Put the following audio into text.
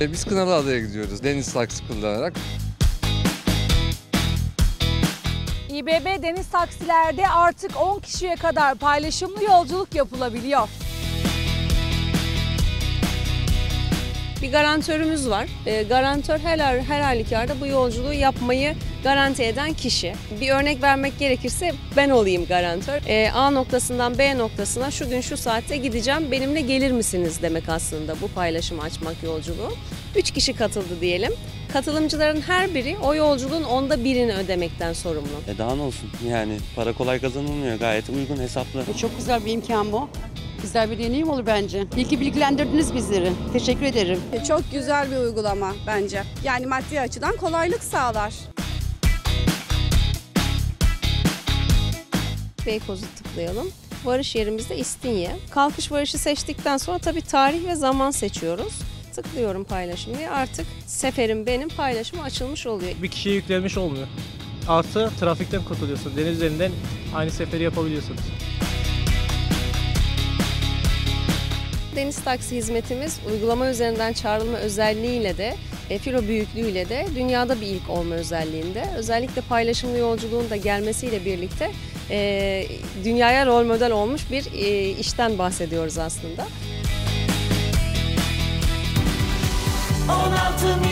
E, Biz Kınalıada'ya gidiyoruz deniz taksi kullanarak. İBB deniz taksilerde artık 10 kişiye kadar paylaşımlı yolculuk yapılabiliyor. Bir garantörümüz var. E, garantör her, her halükarda bu yolculuğu yapmayı garanti eden kişi. Bir örnek vermek gerekirse ben olayım garantör. E, A noktasından B noktasına şu gün şu saatte gideceğim benimle gelir misiniz demek aslında bu paylaşımı açmak yolculuğu. Üç kişi katıldı diyelim. Katılımcıların her biri o yolculuğun onda birini ödemekten sorumlu. E daha ne olsun yani para kolay kazanılmıyor gayet uygun hesaplı. Çok güzel bir imkan bu. Güzel bir deneyim olur bence. İyi bilgilendirdiniz bizleri. Teşekkür ederim. Çok güzel bir uygulama bence. Yani maddi açıdan kolaylık sağlar. Beykoz'u tıklayalım. Varış yerimizde İstinye. Kalkış varışı seçtikten sonra tabii tarih ve zaman seçiyoruz. Tıklıyorum paylaşım diye artık seferim benim paylaşımı açılmış oluyor. bir kişiye yüklenmiş olmuyor. Artı trafikten kurtuluyorsun. Deniz üzerinden aynı seferi yapabiliyorsunuz. Deniz taksi hizmetimiz uygulama üzerinden çağrılma özelliğiyle de e, filo büyüklüğüyle de dünyada bir ilk olma özelliğinde. Özellikle paylaşımlı yolculuğun da gelmesiyle birlikte e, dünyaya rol model olmuş bir e, işten bahsediyoruz aslında. 16 milyon için